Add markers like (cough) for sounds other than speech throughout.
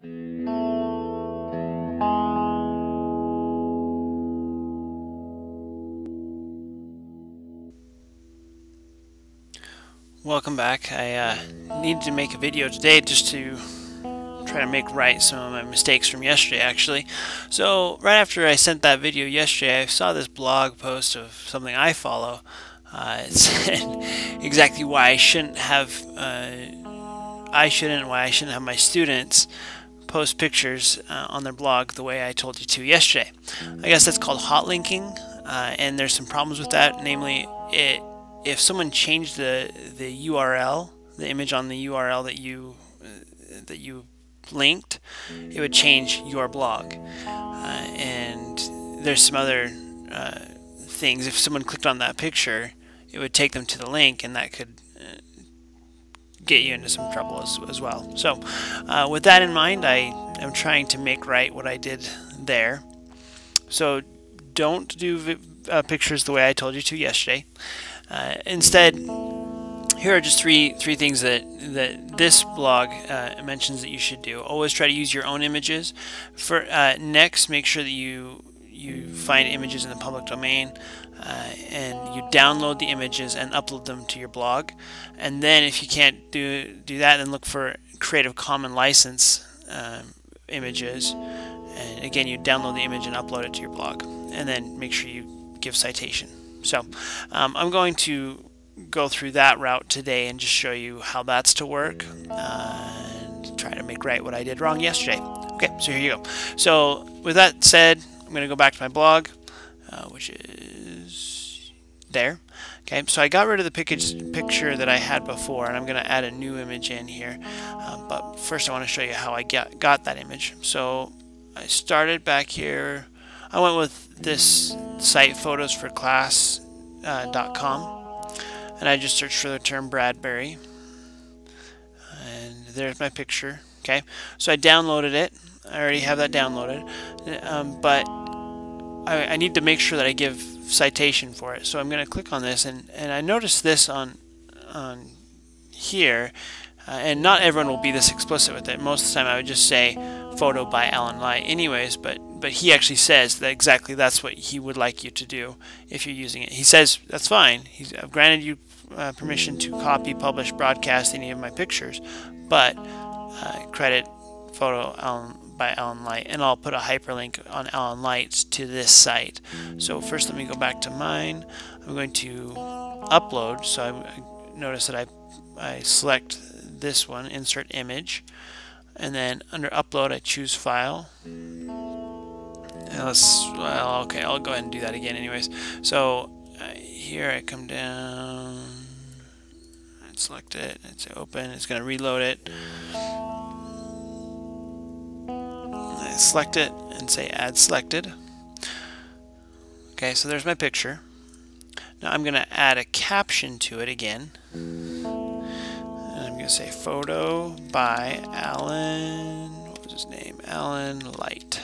Welcome back. I uh, needed to make a video today just to try to make right some of my mistakes from yesterday actually. So right after I sent that video yesterday I saw this blog post of something I follow. Uh, it (laughs) said exactly why I shouldn't have uh, I shouldn't why I shouldn't have my students post pictures uh, on their blog the way I told you to yesterday. I guess that's called hot linking uh, and there's some problems with that namely it if someone changed the the URL, the image on the URL that you uh, that you linked, it would change your blog. Uh, and there's some other uh, things. If someone clicked on that picture, it would take them to the link, and that could get you into some trouble as, as well. So, uh, with that in mind, I am trying to make right what I did there. So, don't do uh, pictures the way I told you to yesterday. Uh, instead, here are just three three things that that this blog uh, mentions that you should do. Always try to use your own images. For uh, next, make sure that you you find images in the public domain uh, and you download the images and upload them to your blog. And then, if you can't do do that, then look for Creative Commons license um, images. And again, you download the image and upload it to your blog. And then make sure you give citation. So um, I'm going to go through that route today and just show you how that's to work uh, and try to make right what I did wrong yesterday. Okay, so here you go. So with that said, I'm going to go back to my blog, uh, which is there. Okay, so I got rid of the picture that I had before, and I'm going to add a new image in here. Um, but first I want to show you how I get, got that image. So I started back here I went with this site photosforclass.com uh, and I just searched for the term Bradbury and there's my picture okay so I downloaded it I already have that downloaded um, but I, I, need to make sure that I give citation for it so I'm going to click on this and, and I noticed this on on here uh, and not everyone will be this explicit with it most of the time I would just say photo by Alan Light anyways but but he actually says that exactly that's what he would like you to do if you're using it. He says that's fine. He's I've granted you uh, permission to copy, publish, broadcast any of my pictures, but uh, credit photo Alan, by Alan Light, and I'll put a hyperlink on Alan Light's to this site. So first, let me go back to mine. I'm going to upload. So I, notice that I I select this one, insert image, and then under upload I choose file let's, well, okay, I'll go ahead and do that again anyways. So uh, here I come down, select it, it's open, it's going to reload it. Select it and say add selected. Okay, so there's my picture. Now I'm going to add a caption to it again. And I'm going to say photo by Alan, what was his name? Alan Light.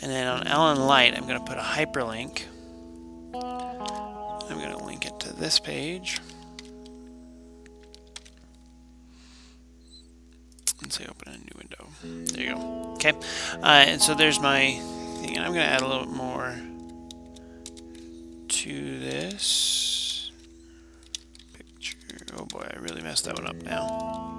And then on Alan Light, I'm going to put a hyperlink. I'm going to link it to this page. Say open a new window. There you go. Okay. Uh, and so there's my thing. And I'm going to add a little bit more to this picture. Oh boy, I really messed that one up now.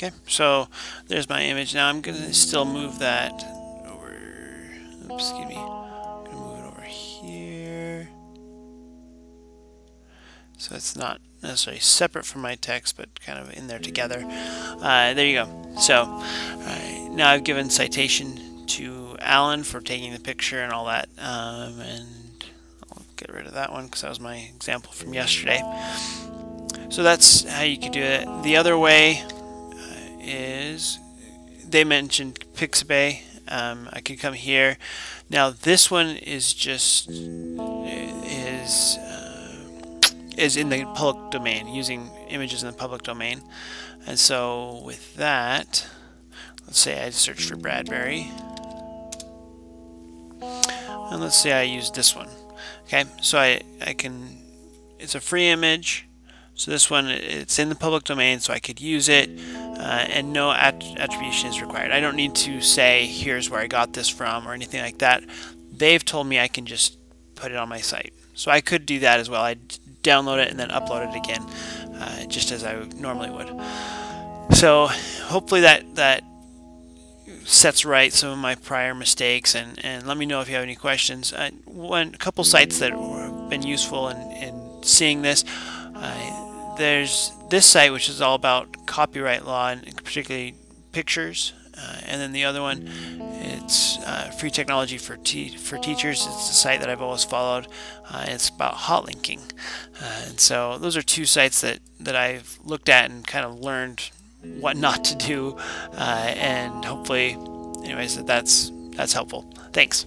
Okay, so there's my image. Now I'm going to still move that over. Oops, excuse me. I'm to move it over here. So it's not necessarily separate from my text, but kind of in there together. Uh, there you go. So now I've given citation to Alan for taking the picture and all that, um, and I'll get rid of that one because that was my example from yesterday. So that's how you could do it. The other way is they mentioned Pixabay. Um, I could come here. Now this one is just is is in the public domain, using images in the public domain. And so with that, let's say I search for Bradbury. And let's say I use this one. Okay, so I, I can, it's a free image. So this one, it's in the public domain, so I could use it, uh, and no att attribution is required. I don't need to say, here's where I got this from, or anything like that. They've told me I can just put it on my site. So I could do that as well. I'd download it and then upload it again, uh, just as I normally would. So hopefully that, that sets right some of my prior mistakes and, and let me know if you have any questions. Uh, one a couple sites that have been useful in, in seeing this. Uh, there's this site which is all about copyright law and particularly pictures. Uh, and then the other one, it's uh, free technology for te for teachers. It's a site that I've always followed. Uh, it's about hot linking, uh, and so those are two sites that that I've looked at and kind of learned what not to do, uh, and hopefully, anyways, that that's that's helpful. Thanks.